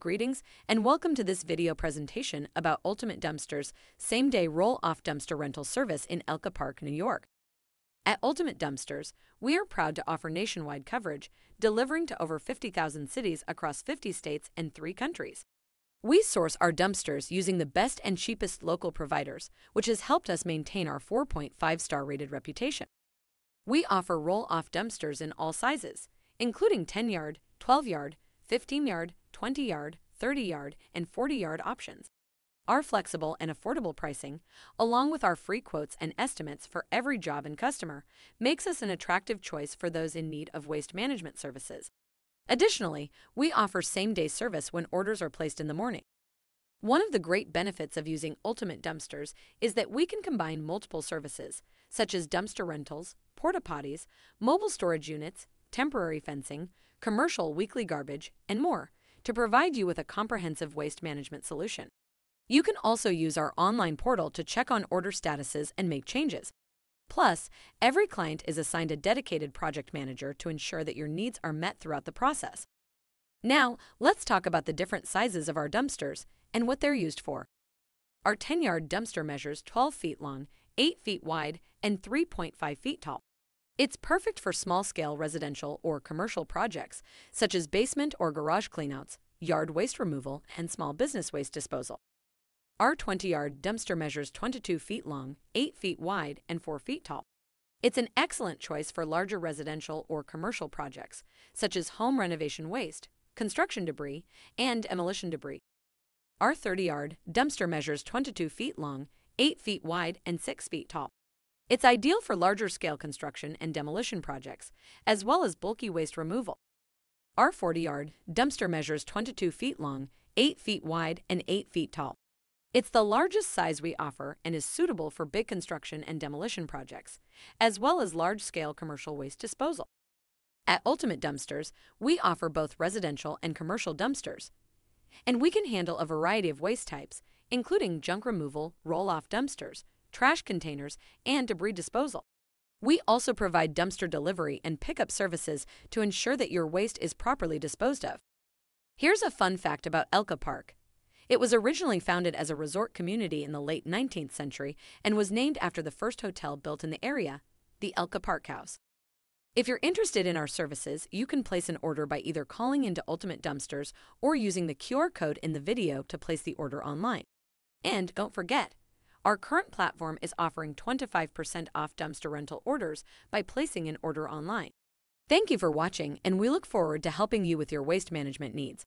Greetings and welcome to this video presentation about Ultimate Dumpster's same-day roll-off dumpster rental service in Elka Park, New York. At Ultimate Dumpsters, we are proud to offer nationwide coverage, delivering to over 50,000 cities across 50 states and 3 countries. We source our dumpsters using the best and cheapest local providers, which has helped us maintain our 4.5 star rated reputation. We offer roll-off dumpsters in all sizes, including 10-yard, 12-yard, 15-yard, 20-yard, 30-yard, and 40-yard options. Our flexible and affordable pricing, along with our free quotes and estimates for every job and customer, makes us an attractive choice for those in need of waste management services. Additionally, we offer same-day service when orders are placed in the morning. One of the great benefits of using Ultimate Dumpsters is that we can combine multiple services, such as dumpster rentals, porta potties, mobile storage units, temporary fencing, commercial weekly garbage, and more to provide you with a comprehensive waste management solution. You can also use our online portal to check on order statuses and make changes. Plus, every client is assigned a dedicated project manager to ensure that your needs are met throughout the process. Now, let's talk about the different sizes of our dumpsters and what they're used for. Our 10 yard dumpster measures 12 feet long, 8 feet wide, and 3.5 feet tall. It's perfect for small scale residential or commercial projects, such as basement or garage cleanouts, yard waste removal, and small business waste disposal. Our 20 yard dumpster measures 22 feet long, 8 feet wide, and 4 feet tall. It's an excellent choice for larger residential or commercial projects, such as home renovation waste, construction debris, and demolition debris. Our 30 yard dumpster measures 22 feet long, 8 feet wide, and 6 feet tall. It's ideal for larger scale construction and demolition projects, as well as bulky waste removal. Our 40 yard dumpster measures 22 feet long, 8 feet wide, and 8 feet tall. It's the largest size we offer and is suitable for big construction and demolition projects, as well as large scale commercial waste disposal. At Ultimate Dumpsters, we offer both residential and commercial dumpsters, and we can handle a variety of waste types, including junk removal, roll off dumpsters, trash containers, and debris disposal. We also provide dumpster delivery and pickup services to ensure that your waste is properly disposed of. Here's a fun fact about Elka Park. It was originally founded as a resort community in the late 19th century and was named after the first hotel built in the area, the Elka Park House. If you're interested in our services, you can place an order by either calling into Ultimate Dumpsters or using the QR code in the video to place the order online. And don't forget, our current platform is offering 25% off dumpster rental orders by placing an order online. Thank you for watching, and we look forward to helping you with your waste management needs.